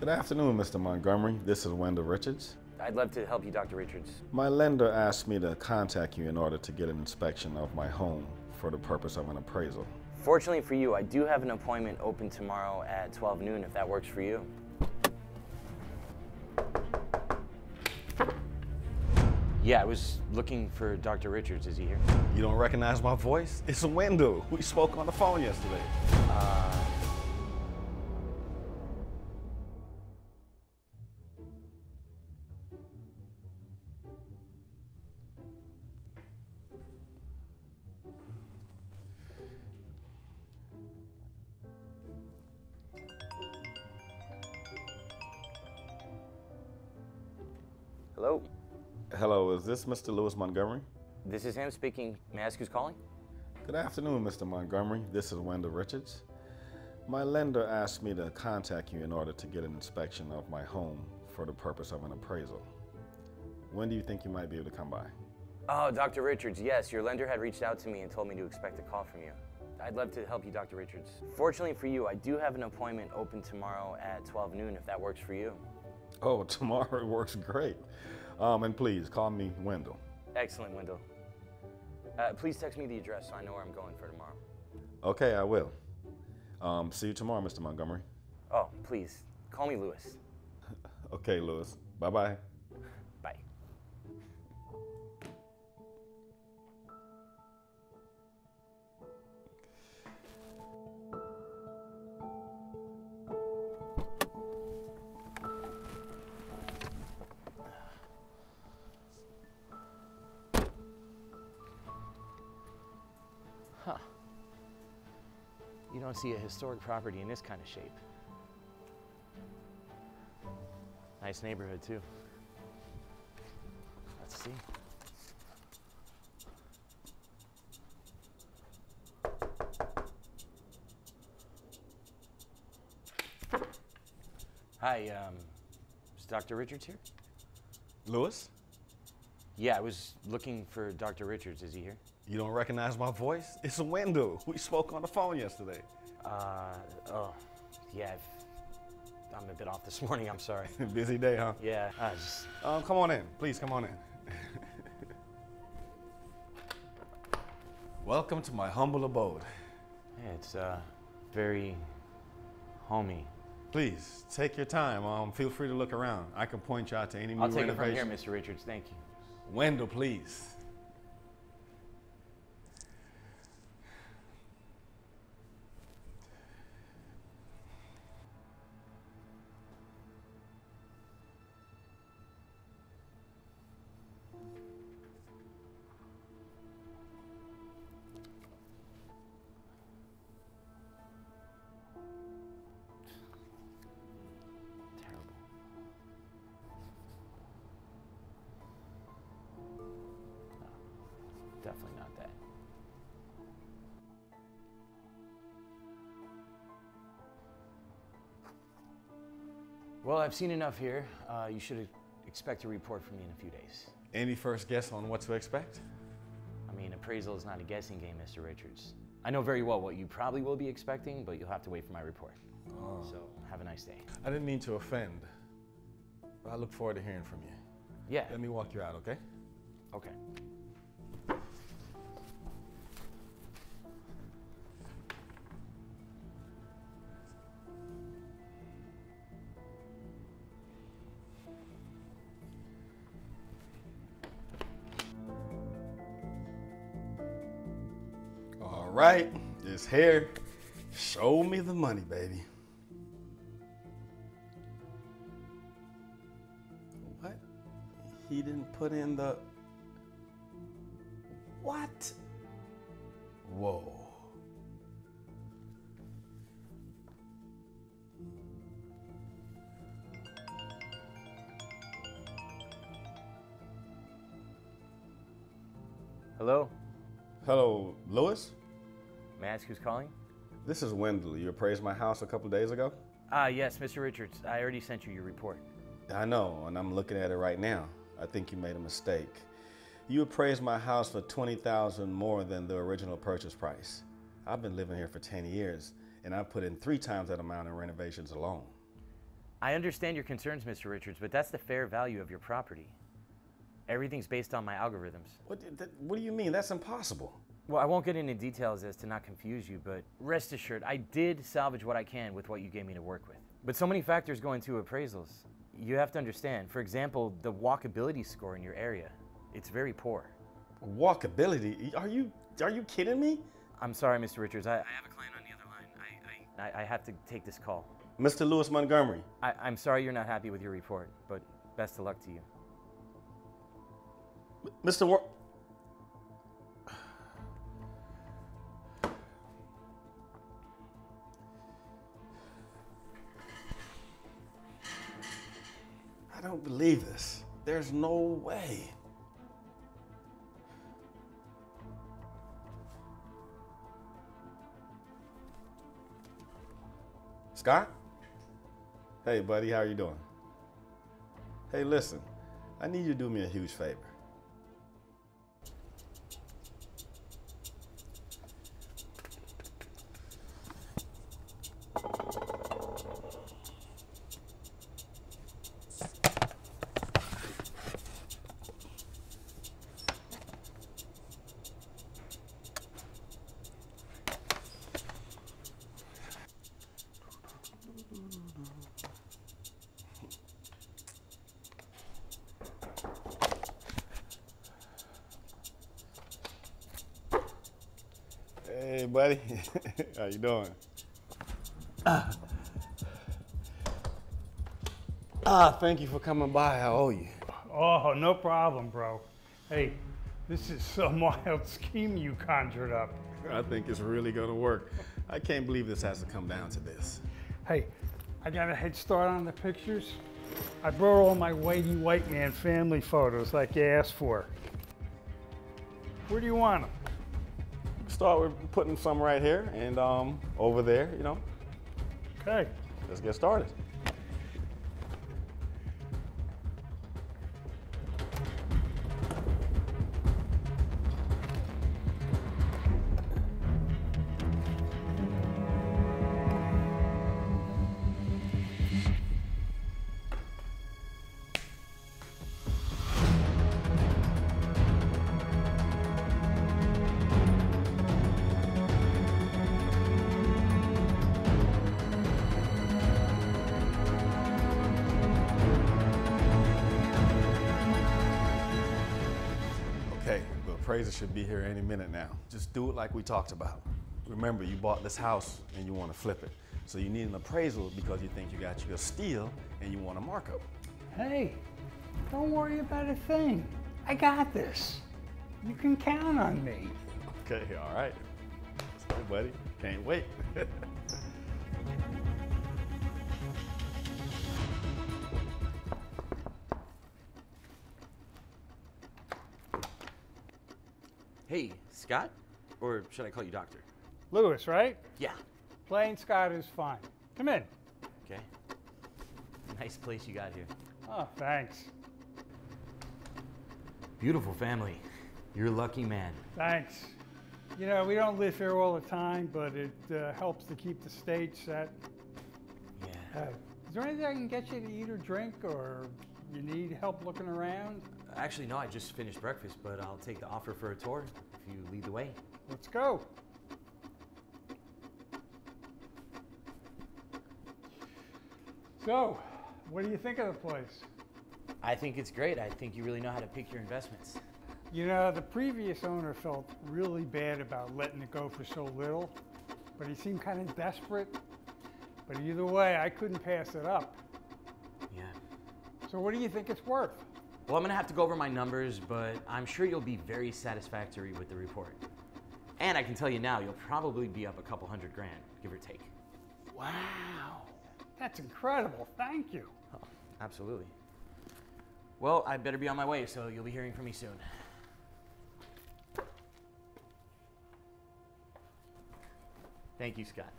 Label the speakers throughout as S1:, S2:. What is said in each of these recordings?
S1: Good afternoon, Mr. Montgomery. This is Wendell Richards.
S2: I'd love to help you, Dr. Richards.
S1: My lender asked me to contact you in order to get an inspection of my home for the purpose of an appraisal.
S2: Fortunately for you, I do have an appointment open tomorrow at 12 noon if that works for you. Yeah, I was looking for Dr. Richards. Is he here?
S1: You don't recognize my voice? It's Wendell. We spoke on the phone yesterday.
S2: Uh, Hello?
S1: Hello, is this Mr. Lewis Montgomery?
S2: This is him speaking. May I ask who's calling?
S1: Good afternoon, Mr. Montgomery. This is Wendell Richards. My lender asked me to contact you in order to get an inspection of my home for the purpose of an appraisal. When do you think you might be able to come by?
S2: Oh, Dr. Richards, yes, your lender had reached out to me and told me to expect a call from you. I'd love to help you, Dr. Richards. Fortunately for you, I do have an appointment open tomorrow at 12 noon if that works for you.
S1: Oh, tomorrow works great. Um, and please call me Wendell.
S2: Excellent, Wendell. Uh, please text me the address so I know where I'm going for tomorrow.
S1: Okay, I will. Um, see you tomorrow, Mr. Montgomery.
S2: Oh, please, call me Lewis.
S1: Okay, Lewis. Bye bye.
S2: Bye. Don't see a historic property in this kind of shape. Nice neighborhood, too. Let's see. Hi, um, is Dr. Richards here?
S1: Lewis,
S2: Yeah, I was looking for Dr. Richards. Is he here?
S1: You don't recognize my voice? It's a Wendell. We spoke on the phone yesterday.
S2: Uh, oh, yeah, I've, I'm a bit off this morning. I'm sorry.
S1: Busy day, huh?
S2: Yeah, I just,
S1: Um, come on in. Please come on in. Welcome to my humble abode.
S2: yeah, it's uh, very homey.
S1: Please take your time. Um, feel free to look around. I can point you out to any new
S2: I'll take it from here. Mr. Richards. Thank you.
S1: Wendell, please.
S2: Well, I've seen enough here. Uh, you should expect a report from me in a few days.
S1: Any first guess on what to expect?
S2: I mean, appraisal is not a guessing game, Mr. Richards. I know very well what you probably will be expecting, but you'll have to wait for my report. So, have a nice day.
S1: I didn't mean to offend, but I look forward to hearing from you.
S2: Yeah.
S1: Let me walk you out, okay?
S2: Okay.
S1: Right, it's here. Show me the money, baby. What? He didn't put in the. What? Whoa.
S2: Hello?
S1: Hello, Lewis?
S2: May I ask who's calling?
S1: This is Wendell. You appraised my house a couple days ago?
S2: Ah, yes, Mr. Richards. I already sent you your report.
S1: I know, and I'm looking at it right now. I think you made a mistake. You appraised my house for 20000 more than the original purchase price. I've been living here for 10 years, and I've put in three times that amount in renovations alone.
S2: I understand your concerns, Mr. Richards, but that's the fair value of your property. Everything's based on my algorithms.
S1: What, what do you mean? That's impossible.
S2: Well, I won't get into details as to not confuse you, but rest assured, I did salvage what I can with what you gave me to work with. But so many factors go into appraisals. You have to understand, for example, the walkability score in your area. It's very poor.
S1: Walkability? Are you are you kidding me?
S2: I'm sorry, Mr. Richards. I, I have a client on the other line. I, I, I, have to take this call.
S1: Mr. Lewis Montgomery.
S2: I, I'm sorry you're not happy with your report, but best of luck to you.
S1: Mr. War- don't believe this. There's no way. Scott? Hey, buddy, how you doing? Hey, listen, I need you to do me a huge favor. Buddy. How you doing? Ah, thank you for coming by. I owe you.
S3: Oh, no problem, bro. Hey, this is some wild scheme you conjured up.
S1: I think it's really gonna work. I can't believe this has to come down to this.
S3: Hey, I got a head start on the pictures. I brought all my whitey white man family photos like you asked for. Where do you want them?
S1: Start with putting some right here and um, over there, you know.
S3: Okay.
S1: Let's get started. Appraiser should be here any minute now. Just do it like we talked about. Remember, you bought this house and you want to flip it. So you need an appraisal because you think you got you a steal and you want a markup.
S3: Hey, don't worry about a thing. I got this. You can count on me.
S1: Okay, all right. Hey, buddy. Can't wait.
S2: Hey, Scott? Or should I call you Doctor?
S3: Lewis, right?
S2: Yeah.
S3: Plain Scott is fine. Come in.
S2: Okay. Nice place you got here.
S3: Oh, thanks.
S2: Beautiful family. You're a lucky man.
S3: Thanks. You know, we don't live here all the time, but it uh, helps to keep the stage set.
S2: Yeah.
S3: Uh, is there anything I can get you to eat or drink, or you need help looking around?
S2: Actually, no, I just finished breakfast, but I'll take the offer for a tour you lead the way.
S3: Let's go. So, what do you think of the place?
S2: I think it's great. I think you really know how to pick your investments.
S3: You know, the previous owner felt really bad about letting it go for so little, but he seemed kind of desperate. But either way, I couldn't pass it up.
S2: Yeah.
S3: So, what do you think it's worth?
S2: Well, I'm gonna have to go over my numbers, but I'm sure you'll be very satisfactory with the report. And I can tell you now, you'll probably be up a couple hundred grand, give or take.
S3: Wow, that's incredible. Thank you.
S2: Oh, absolutely. Well, I better be on my way, so you'll be hearing from me soon. Thank you, Scott.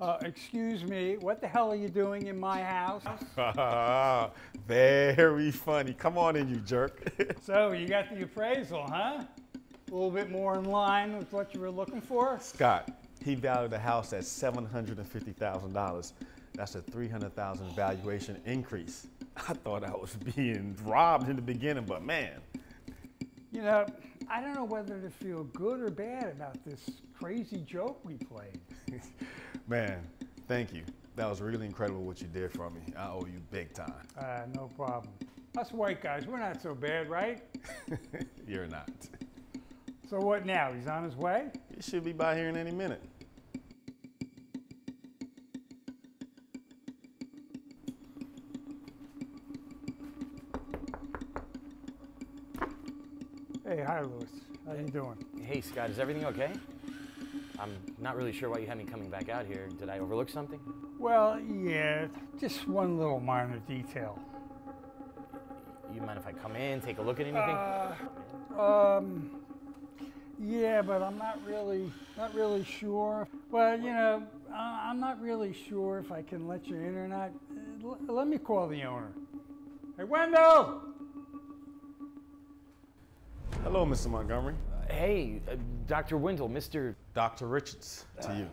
S3: Uh, excuse me, what the hell are you doing in my house?
S1: Very funny. Come on in, you jerk.
S3: so, you got the appraisal, huh? A little bit more in line with what you were looking for?
S1: Scott, he valued the house at $750,000. That's a 300,000 dollars valuation increase. I thought I was being robbed in the beginning, but man.
S3: You know, I don't know whether to feel good or bad about this crazy joke we played.
S1: man, thank you. That was really incredible what you did for me. I owe you big time.
S3: Uh, no problem. Us white guys, we're not so bad, right?
S1: You're not.
S3: So what now? He's on his way?
S1: He should be by here in any minute.
S3: Hey, hi, Lewis. How you doing?
S2: Hey, Scott, is everything okay? I'm not really sure why you had me coming back out here. Did I overlook something?
S3: Well, yeah, just one little minor detail.
S2: You mind if I come in, take a look at anything?
S3: Uh, um, yeah, but I'm not really, not really sure. Well, you know, I'm not really sure if I can let you in or not. Let me call the owner. Hey, Wendell!
S1: Hello, Mr. Montgomery.
S2: Uh, hey, uh, Dr. Wendell, Mr.
S1: Dr. Richards, to you.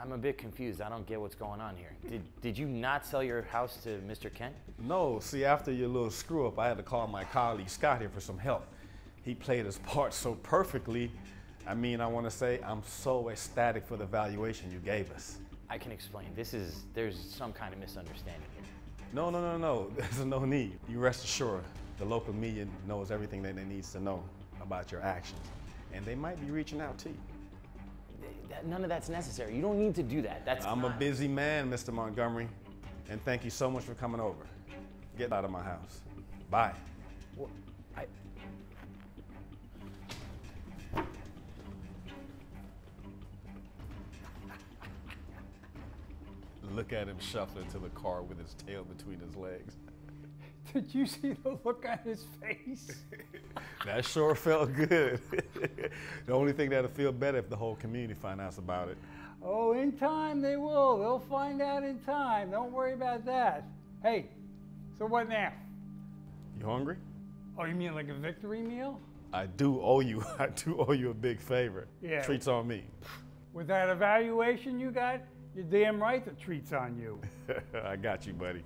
S2: I'm a bit confused. I don't get what's going on here. Did, did you not sell your house to Mr. Kent?
S1: No, see, after your little screw up, I had to call my colleague Scott here for some help. He played his part so perfectly. I mean, I want to say I'm so ecstatic for the valuation you gave us.
S2: I can explain. This is, there's some kind of misunderstanding here.
S1: No, no, no, no. There's no need. You rest assured, the local media knows everything that they needs to know about your actions. And they might be reaching out to you.
S2: None of that's necessary. You don't need to do that. That's
S1: I'm
S2: not...
S1: a busy man, Mr. Montgomery. And thank you so much for coming over. Get out of my house. Bye.
S2: Well, I...
S1: Look at him shuffling to the car with his tail between his legs.
S3: Did you see the look on his face?
S1: that sure felt good. the only thing that'll feel better if the whole community find out about it.
S3: Oh, in time they will. They'll find out in time. Don't worry about that. Hey, so what now?
S1: You hungry?
S3: Oh, you mean like a victory meal?
S1: I do owe you. I do owe you a big favor.
S3: Yeah.
S1: Treats on me.
S3: With that evaluation you got, you're damn right the treat's on you.
S1: I got you, buddy.